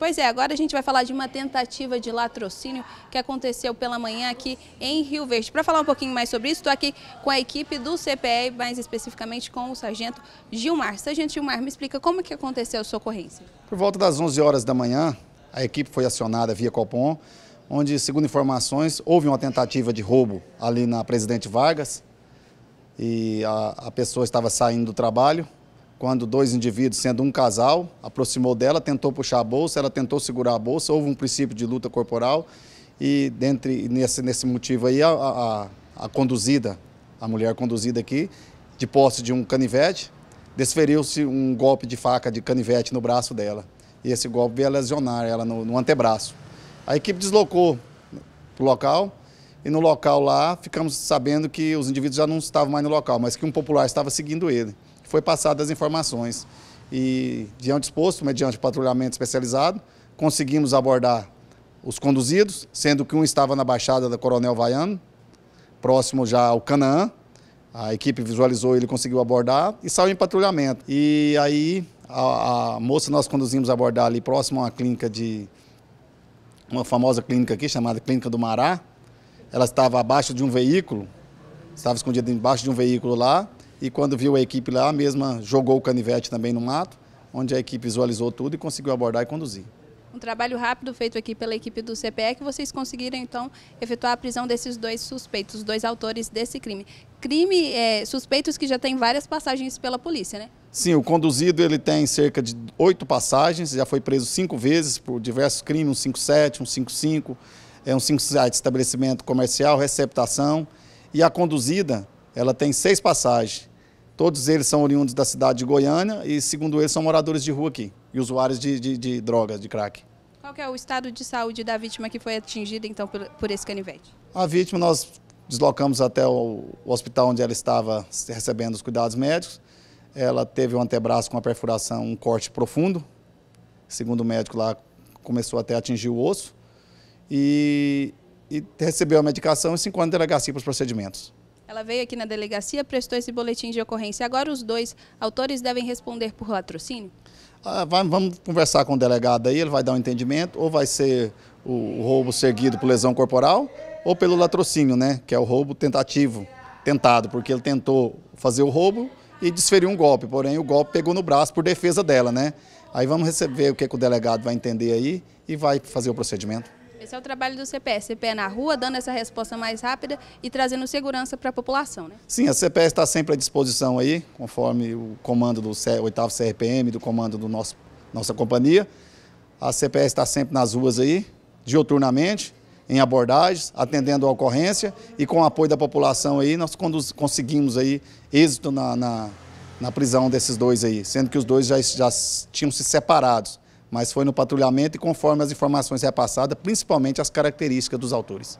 Pois é, agora a gente vai falar de uma tentativa de latrocínio que aconteceu pela manhã aqui em Rio Verde. Para falar um pouquinho mais sobre isso, estou aqui com a equipe do CPE, mais especificamente com o sargento Gilmar. Sargento Gilmar, me explica como que aconteceu a sua ocorrência. Por volta das 11 horas da manhã, a equipe foi acionada via Copom, onde, segundo informações, houve uma tentativa de roubo ali na Presidente Vargas e a, a pessoa estava saindo do trabalho, quando dois indivíduos, sendo um casal, aproximou dela, tentou puxar a bolsa, ela tentou segurar a bolsa, houve um princípio de luta corporal e dentre, nesse, nesse motivo aí a, a, a conduzida, a mulher conduzida aqui, de posse de um canivete, desferiu-se um golpe de faca de canivete no braço dela. E esse golpe veio lesionar ela no, no antebraço. A equipe deslocou para o local e no local lá ficamos sabendo que os indivíduos já não estavam mais no local, mas que um popular estava seguindo ele foi passadas as informações. E, diante disposto, mediante patrulhamento especializado, conseguimos abordar os conduzidos, sendo que um estava na Baixada da Coronel Vaiano, próximo já ao Canaã. A equipe visualizou, ele conseguiu abordar e saiu em patrulhamento. E aí a, a moça nós conduzimos a abordar ali próximo a uma clínica de uma famosa clínica aqui chamada Clínica do Mará. Ela estava abaixo de um veículo, estava escondida embaixo de um veículo lá e quando viu a equipe lá, a mesma jogou o canivete também no mato, onde a equipe visualizou tudo e conseguiu abordar e conduzir. Um trabalho rápido feito aqui pela equipe do CPE que vocês conseguiram então efetuar a prisão desses dois suspeitos, os dois autores desse crime. Crime é, suspeitos que já tem várias passagens pela polícia, né? Sim, o conduzido ele tem cerca de oito passagens, já foi preso cinco vezes por diversos crimes, um 57, um 55, é um 57 estabelecimento comercial, receptação. E a conduzida, ela tem seis passagens. Todos eles são oriundos da cidade de Goiânia e, segundo eles, são moradores de rua aqui e usuários de, de, de drogas, de crack. Qual é o estado de saúde da vítima que foi atingida, então, por, por esse canivete? A vítima, nós deslocamos até o, o hospital onde ela estava recebendo os cuidados médicos. Ela teve um antebraço com uma perfuração, um corte profundo. Segundo o médico lá, começou até a atingir o osso. E, e recebeu a medicação e se encontra em delegacia para os procedimentos. Ela veio aqui na delegacia, prestou esse boletim de ocorrência. Agora os dois autores devem responder por latrocínio? Ah, vamos conversar com o delegado aí, ele vai dar um entendimento, ou vai ser o roubo seguido por lesão corporal, ou pelo latrocínio, né? Que é o roubo tentativo, tentado, porque ele tentou fazer o roubo e desferiu um golpe, porém o golpe pegou no braço por defesa dela, né? Aí vamos receber o que, que o delegado vai entender aí e vai fazer o procedimento. Esse é o trabalho do CPE, CPE na rua, dando essa resposta mais rápida e trazendo segurança para a população, né? Sim, a CPE está sempre à disposição aí, conforme o comando do 8 CRPM, do comando do nosso nossa companhia. A CPE está sempre nas ruas aí, dioturnamente, em abordagens, atendendo a ocorrência e com o apoio da população aí, nós conseguimos aí êxito na, na, na prisão desses dois aí, sendo que os dois já, já tinham se separados mas foi no patrulhamento e conforme as informações repassadas, principalmente as características dos autores.